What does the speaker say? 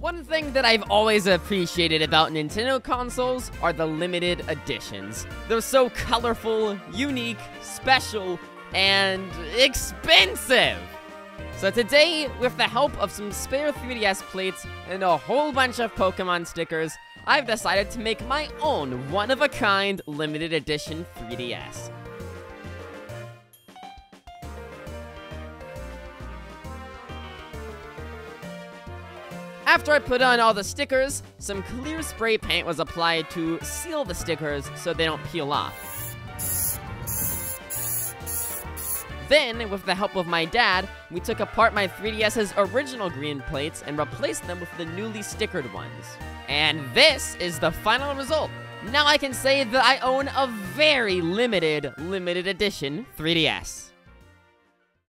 One thing that I've always appreciated about Nintendo consoles are the limited editions. They're so colorful, unique, special, and expensive! So today, with the help of some spare 3DS plates and a whole bunch of Pokemon stickers, I've decided to make my own one-of-a-kind limited edition 3DS. After I put on all the stickers, some clear spray paint was applied to seal the stickers so they don't peel off. Then, with the help of my dad, we took apart my 3DS's original green plates and replaced them with the newly stickered ones. And this is the final result. Now I can say that I own a very limited, limited edition 3DS.